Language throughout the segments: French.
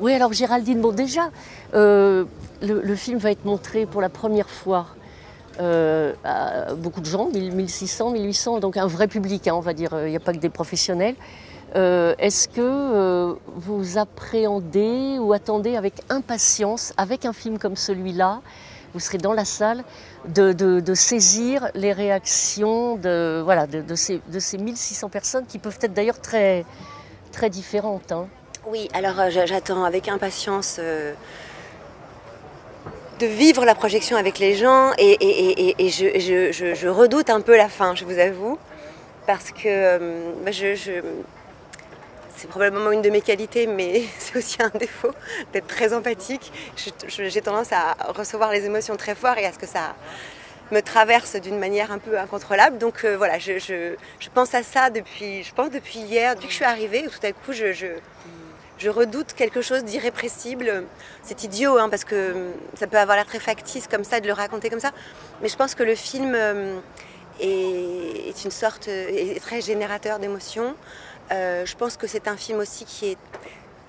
Oui, alors Géraldine, bon déjà, euh, le, film va être montré pour la première fois euh, à beaucoup de gens, 1600, 1800, donc un vrai public, hein, on va dire, il n'y a pas que des professionnels. Euh, est-ce que vous appréhendez ou attendez avec impatience, avec un film comme celui-là, vous serez dans la salle, de, saisir les réactions de ces 1600 personnes qui peuvent être d'ailleurs très, très différentes hein. Oui, alors euh, j'attends avec impatience euh, de vivre la projection avec les gens et, je, redoute un peu la fin, je vous avoue, parce que euh, bah, c'est probablement une de mes qualités, mais c'est aussi un défaut d'être très empathique. J'ai tendance à recevoir les émotions très fort et à ce que ça me traverse d'une manière un peu incontrôlable. Donc voilà, je, pense à ça depuis, je pense depuis hier, depuis que je suis arrivée, tout à coup je redoute quelque chose d'irrépressible. C'est idiot, hein, parce que ça peut avoir l'air très factice comme ça, de le raconter comme ça. Mais je pense que le film euh, est, une sorte, est très générateur d'émotions. Euh, je pense que c'est un film aussi qui est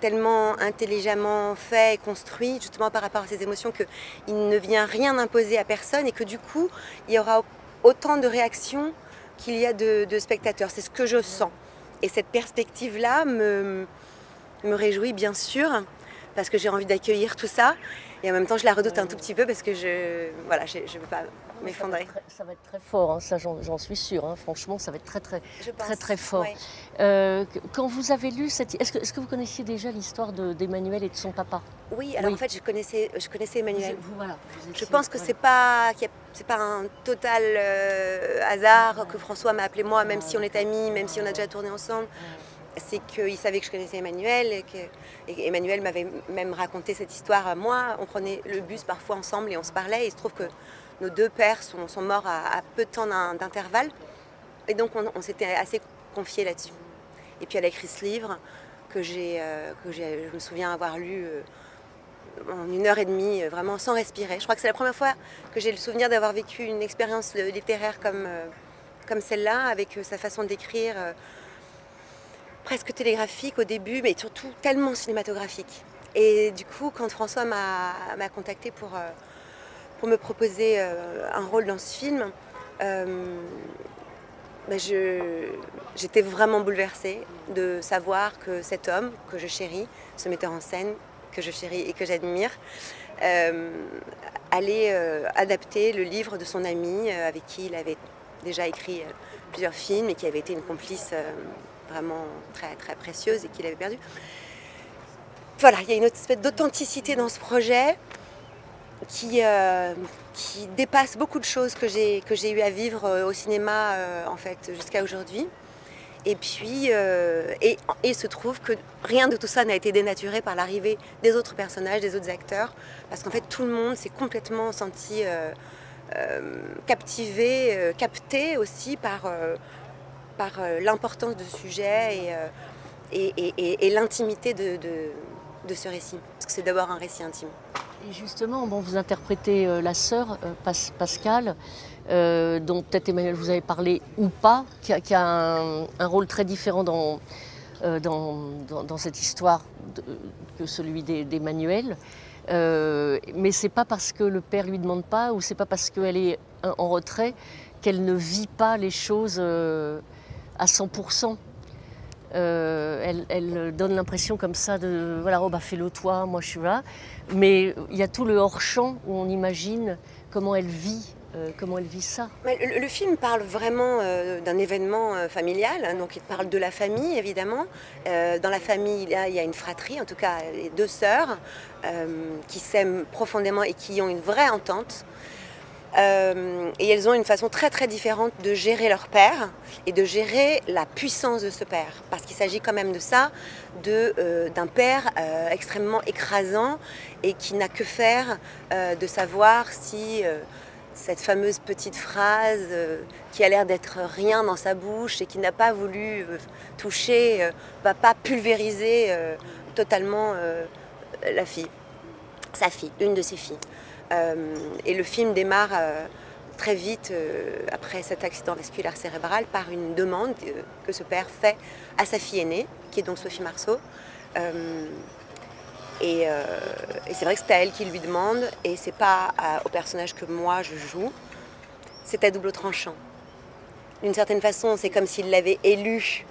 tellement intelligemment fait et construit, justement par rapport à ces émotions, qu'il ne vient rien imposer à personne et que du coup, il y aura autant de réactions qu'il y a de, de spectateurs. C'est ce que je sens. Et cette perspective-là me, me réjouis bien sûr parce que j'ai envie d'accueillir tout ça et en même temps je la redoute un tout petit peu parce que je voilà je ne veux pas m'effondrer. Ça, va être très fort, hein, ça j'en suis sûre. Hein. franchement, ça va être très très très très fort. Euh, quand vous avez lu cette, est-ce que, est que, vous connaissiez déjà l'histoire d'Emmanuel et de son papa? Oui, alors en fait je connaissais je connaissais Emmanuel. voilà, je pense que c'est pas c'est pas un total euh, hasard que François m'a appelé moi, même si on est amis, même si on a déjà tourné ensemble c'est qu'il savait que je connaissais Emmanuel et que Emmanuel m'avait même raconté cette histoire à moi. On prenait le bus parfois ensemble et on se parlait. Et il se trouve que nos deux pères sont, morts à, peu de temps d'intervalle. Et donc on, s'était assez confiés là-dessus. Et puis elle a écrit ce livre que, euh, je me souviens avoir lu euh, en une heure et demie, euh, vraiment sans respirer. Je crois que c'est la première fois que j'ai le souvenir d'avoir vécu une expérience littéraire comme, comme celle-là, avec sa façon d'écrire presque télégraphique au début, mais surtout tellement cinématographique. Et du coup, quand François m'a contacté pour, euh, pour me proposer euh, un rôle dans ce film, euh, bah, j'étais vraiment bouleversée de savoir que cet homme que je chéris, ce metteur en scène que je chéris et que j'admire, allait adapter le livre de son ami avec qui il avait déjà écrit plusieurs films et qui avait été une complice vraiment très, très précieuse et qu'il avait perdue. Voilà, il y a une espèce d'authenticité dans ce projet qui, euh, qui dépasse beaucoup de choses que j'ai, que j'ai eu à vivre euh, au cinéma euh, en fait jusqu'à aujourd'hui. Et puis, et, et, se trouve que rien de tout ça n'a été dénaturé par l'arrivée des autres personnages, des autres acteurs, parce qu'en fait tout le monde s'est complètement senti captivé, capté aussi par par euh, l'importance du sujet et, euh, l'intimité de, ce récit. Parce que c'est d'abord un récit intime. Et justement, bon, vous interprétez euh, la sœur, Pascal, dont peut-être Emmanuel vous avez parlé ou pas, qui a, un, rôle très différent dans, dans, cette histoire que celui d'Emmanuel. mais c'est pas parce que le père lui demande pas ou c'est pas parce qu'elle est en retrait qu'elle ne vit pas les choses à 100%. Euh, elle, donne l'impression comme ça de voilà, oh bah fais-le toi, moi je suis là. Mais il y a tout le hors-champ où on imagine comment elle vit. Euh, comment elle vit ça le, film parle vraiment euh, d'un événement familial, hein, donc il parle de la famille évidemment. dans la famille, il y, a, il y, a, une fratrie, en tout cas les deux sœurs, qui s'aiment profondément et qui ont une vraie entente. Euh, et elles ont une façon très très différente de gérer leur père et de gérer la puissance de ce père. Parce qu'il s'agit quand même de ça, euh, d'un père euh, extrêmement écrasant et qui n'a que faire de savoir si cette fameuse petite phrase qui a l'air d'être rien dans sa bouche et qui n'a pas voulu toucher, va pas pulvériser totalement la fille, sa fille, une de ses filles. Euh, et le film démarre euh, très vite euh, après cet accident vasculaire cérébral par une demande que ce père fait à sa fille aînée, qui est donc Sophie Marceau, Et, c'est vrai que c'est à elle qui lui demande, et c'est pas au personnage que moi je joue. C'est à double tranchant. D'une certaine façon, c'est comme s'il l'avait élu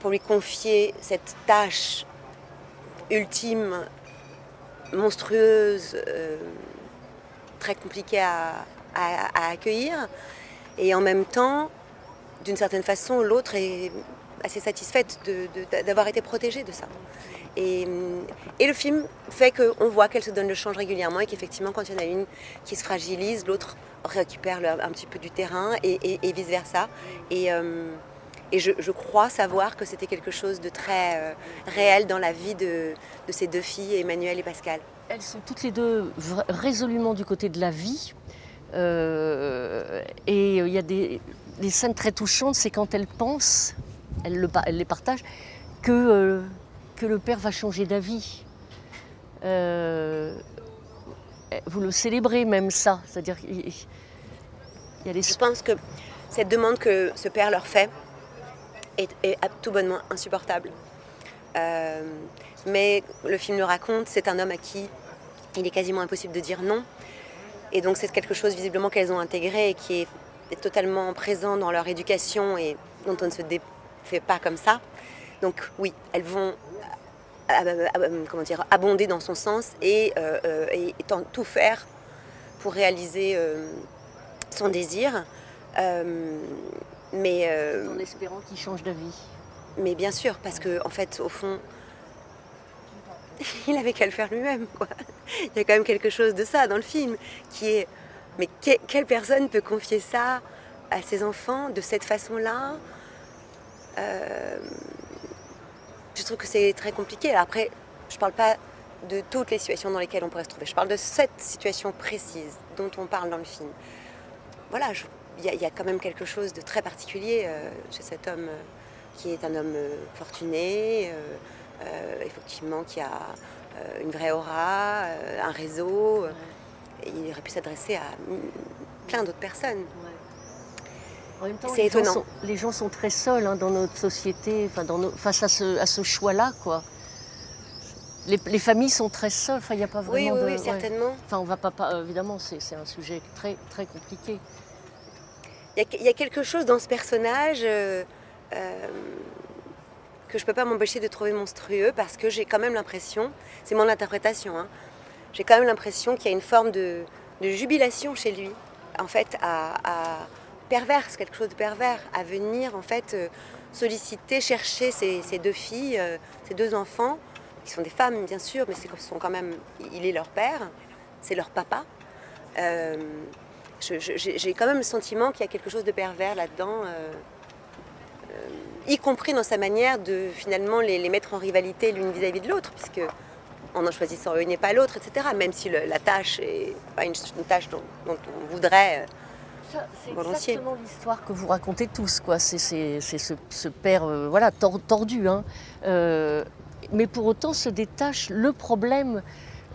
pour lui confier cette tâche ultime, monstrueuse, très compliquée à, accueillir. Et en même temps, d'une certaine façon, l'autre est assez satisfaite d'avoir été protégée de ça. Et, le film fait qu'on voit qu'elle se donne le change régulièrement et qu'effectivement, quand il y en a une qui se fragilise, l'autre récupère un petit peu du terrain et, vice-versa. Et, euh, et je, crois savoir que c'était quelque chose de très euh, réel dans la vie de, ces deux filles, Emmanuel et Pascal. Elles sont toutes les deux résolument du côté de la vie. Euh, et il y a des, scènes très touchantes, c'est quand elles pensent, elles, le, les partagent, que, euh, que le père va changer d'avis. vous le célébrez même ça, c'est-à-dire. Je pense que cette demande que ce père leur fait, est, tout bonnement insupportable. Euh, mais le film le raconte, c'est un homme à qui il est quasiment impossible de dire non. Et donc c'est quelque chose visiblement qu'elles ont intégré et qui est, totalement présent dans leur éducation et dont on ne se défait pas comme ça. Donc oui, elles vont euh, euh, comment dire, abonder dans son sens et, tout faire pour réaliser son désir. Mais, en espérant qu'il change d'avis. Mais bien sûr, parce que en fait, au fond, il avait qu'à le faire lui-même. Il y a quand même quelque chose de ça dans le film, qui est, mais quelle personne peut confier ça à ses enfants de cette façon-là? Euh, Je trouve que c'est très compliqué. Après, je ne parle pas de toutes les situations dans lesquelles on pourrait se trouver. Je parle de cette situation précise dont on parle dans le film. Voilà, il y, a quand même quelque chose de très particulier euh, chez cet homme euh, qui est un homme euh, fortuné, effectivement qui a une vraie aura, un réseau. il aurait pu s'adresser à plein d'autres personnes. c'est étonnant. les gens sont très seuls hein, dans notre société, dans face à ce, choix-là, quoi. Les, familles sont très seules, il n'y a pas vraiment oui, oui, Oui, certainement. Enfin, on va pas, évidemment, c'est un sujet très, très compliqué. Il y, a quelque chose dans ce personnage euh, euh, que je ne peux pas m'empêcher de trouver monstrueux parce que j'ai quand même l'impression, c'est mon interprétation, hein, j'ai quand même l'impression qu'il y a une forme de, jubilation chez lui, en fait, à, perverse, quelque chose de pervers, à venir en fait euh, solliciter, chercher ces, deux filles, ces deux enfants, qui sont des femmes bien sûr, mais sont quand même, il est leur père, c'est leur papa. J'ai quand même le sentiment qu'il y a quelque chose de pervers là-dedans, euh, euh, y compris dans sa manière de finalement les, mettre en rivalité l'une vis-à-vis de l'autre, puisque en en choisissant une et pas l'autre, etc. Même si la tâche est pas une, tâche dont, on voudrait. Euh, c'est exactement l'histoire que vous racontez tous, quoi. C'est ce, père, voilà, tordu, hein. mais pour autant se détache le problème,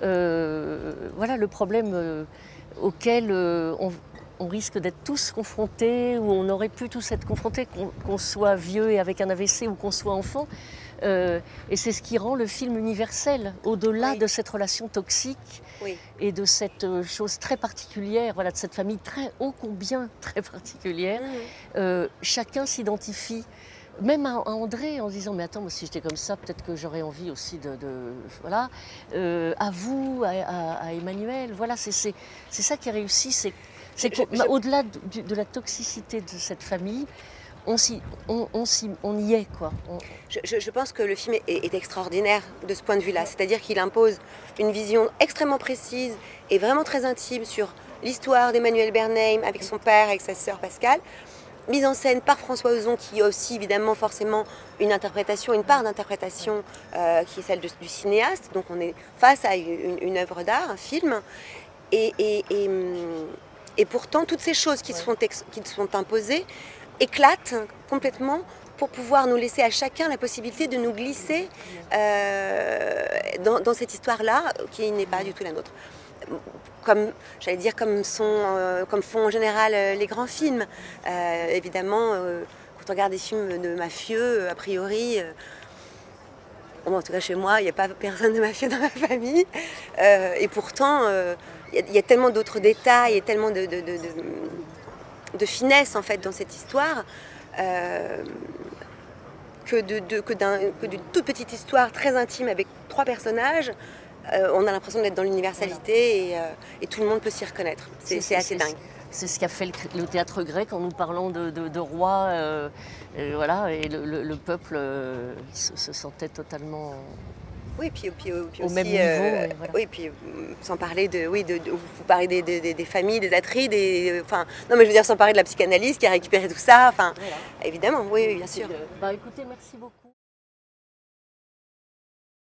voilà, le problème auquel euh, on, risque d'être tous confrontés, ou on aurait pu tous être confrontés, qu'on soit vieux et avec un AVC ou qu'on soit enfant. Euh, et c'est ce qui rend le film universel, au-delà de cette relation toxique et de cette euh, chose très particulière, voilà, de cette famille très ô combien très particulière. chacun s'identifie même à, André en disant mais attends moi si j'étais comme ça peut-être que j'aurais envie aussi de, voilà euh, à vous à, Emmanuel voilà c'est ça qui a réussi c'est au-delà de, la toxicité de cette famille on, on, on, on y est quoi. Je, pense que le film est, extraordinaire de ce point de vue-là, c'est-à-dire qu'il impose une vision extrêmement précise et vraiment très intime sur l'histoire d'Emmanuel Bernheim avec son père, avec sa sœur Pascal, mise en scène par François Ozon, qui a aussi évidemment forcément une interprétation, une part d'interprétation euh, qui est celle du cinéaste. Donc on est face à une, œuvre d'art, un film. Et, et, pourtant, toutes ces choses qui, sont, qui sont imposées éclatent complètement pour pouvoir nous laisser à chacun la possibilité de nous glisser euh, dans, dans, cette histoire-là, qui n'est pas du tout la nôtre comme j'allais dire comme, sont, euh, comme font en général euh, les grands films. Évidemment, quand on regarde des films de mafieux, a priori, en tout cas chez moi, il n'y a pas personne de mafieux dans ma famille. Et pourtant, il y, a tellement d'autres détails et tellement de, de, finesse en fait dans cette histoire. Euh, que, d'une toute petite histoire très intime avec trois personnages, on a l'impression d'être dans l'universalité et, tout le monde peut s'y reconnaître. C'est assez dingue. C'est ce qu'a fait le, théâtre grec en nous parlant de, de, rois. Euh, et voilà, et le, peuple euh, se, sentait totalement. Oui, puis, puis, puis au même niveau. Euh, oui, puis sans parler de, oui, de, vous parlez des, des, des, familles, des atrides, des, enfin, non, mais je veux dire sans parler de la psychanalyse qui a récupéré tout ça, enfin, évidemment, oui, bien sûr. Bah, écoutez, merci beaucoup.